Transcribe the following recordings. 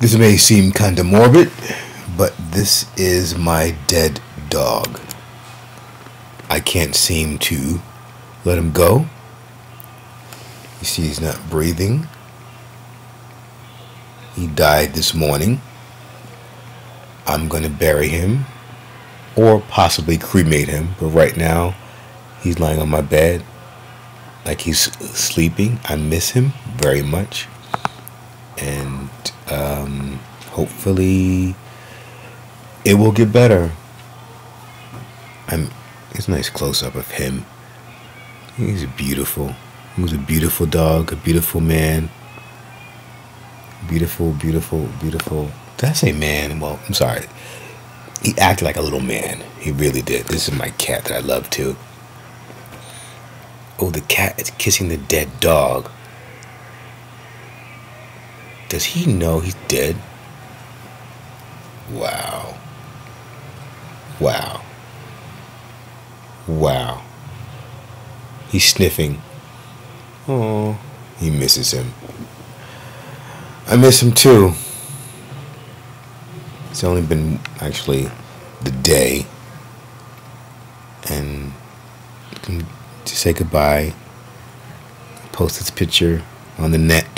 This may seem kind of morbid, but this is my dead dog. I can't seem to let him go. You see, he's not breathing. He died this morning. I'm going to bury him or possibly cremate him, but right now he's lying on my bed like he's sleeping. I miss him very much. Um, hopefully it will get better. I'm it's a nice close up of him. He's beautiful. He was a beautiful dog, a beautiful man. Beautiful, beautiful, beautiful. Did I say man? Well, I'm sorry. He acted like a little man. He really did. This is my cat that I love too. Oh, the cat is kissing the dead dog. Does he know he's dead? Wow. Wow. Wow. He's sniffing. Oh, he misses him. I miss him too. It's only been actually the day. And to say goodbye, post this picture on the net.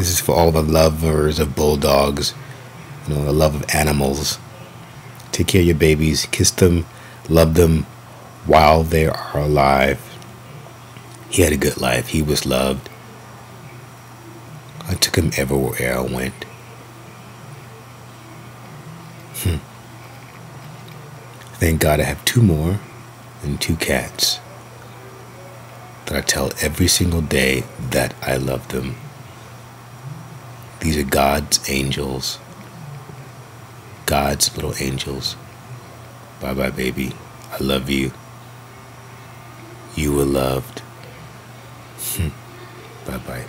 This is for all the lovers of bulldogs, you know, the love of animals. Take care of your babies, kiss them, love them while they are alive. He had a good life, he was loved. I took him everywhere I went. Hmm. Thank God I have two more and two cats that I tell every single day that I love them. These are God's angels. God's little angels. Bye bye, baby. I love you. You were loved. bye bye.